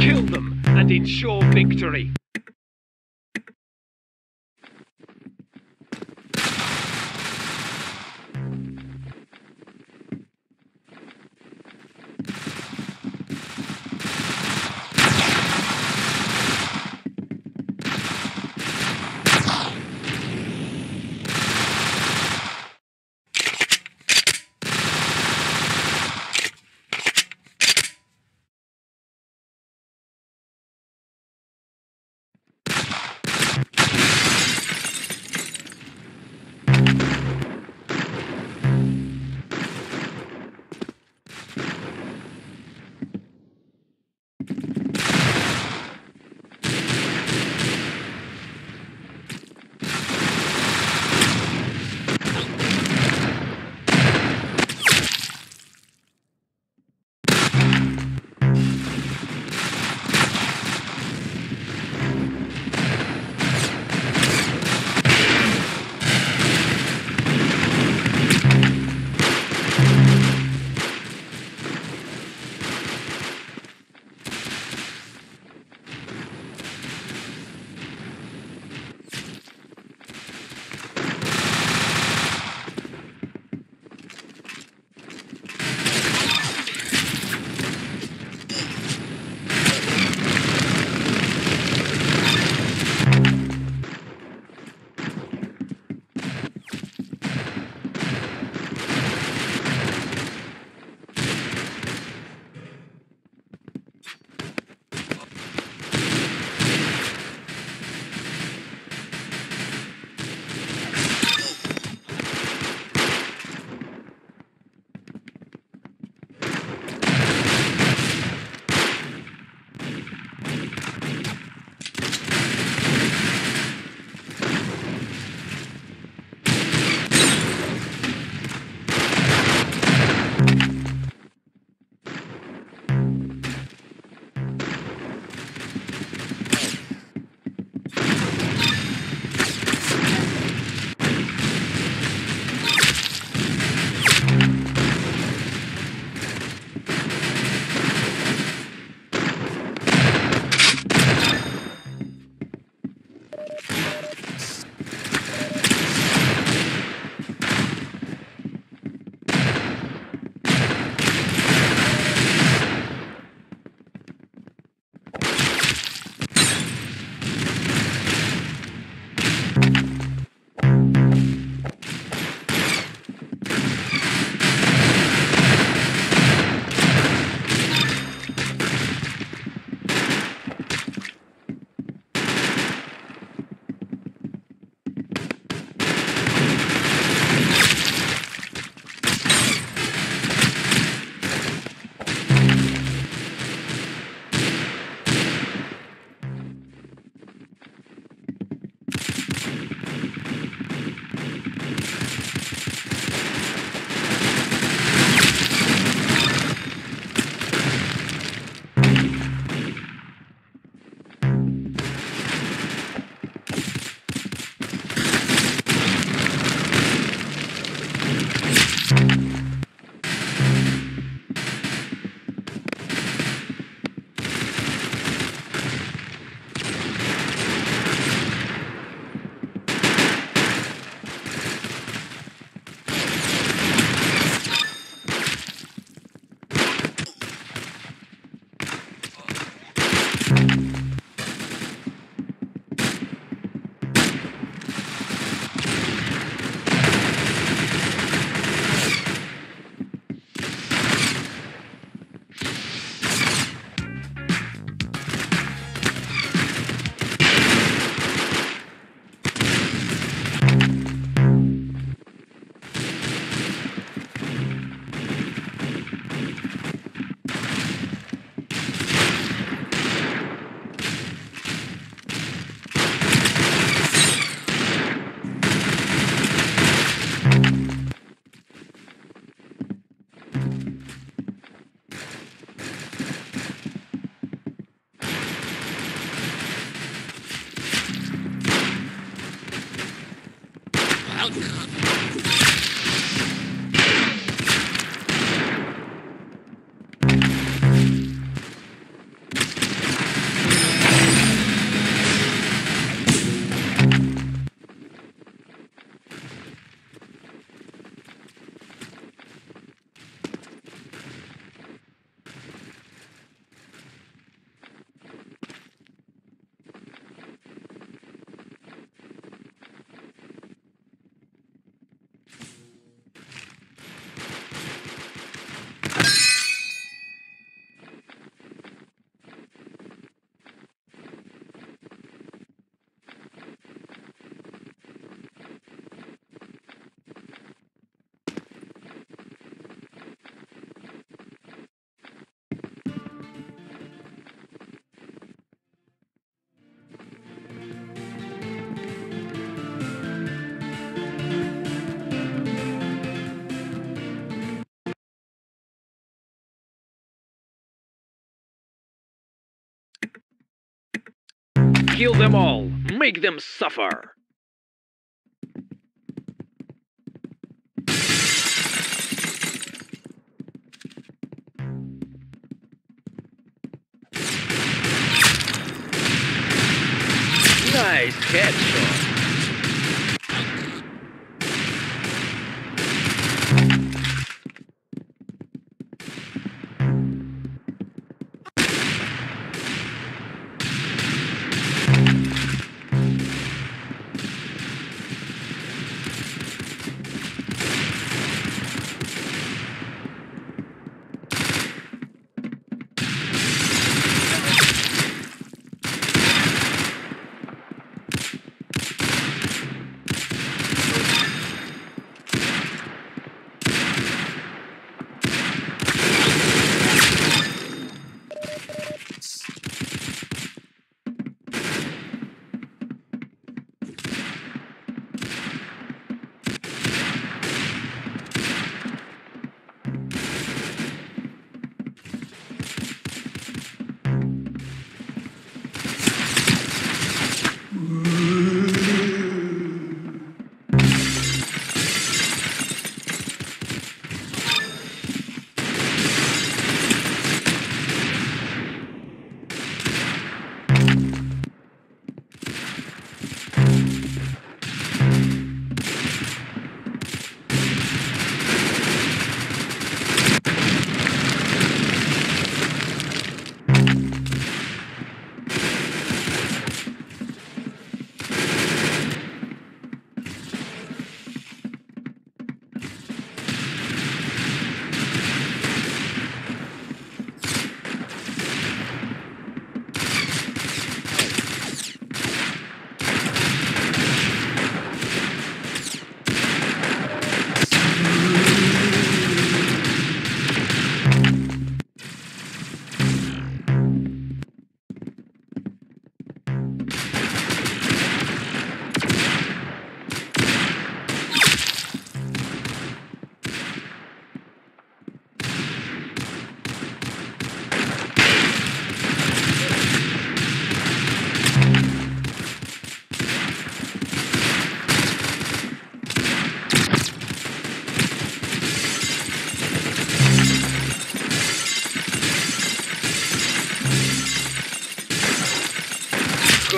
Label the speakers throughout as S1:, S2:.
S1: Kill them and ensure victory. Kill them all. Make them suffer. Nice headshot.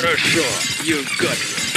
S1: Хорошо, you got it.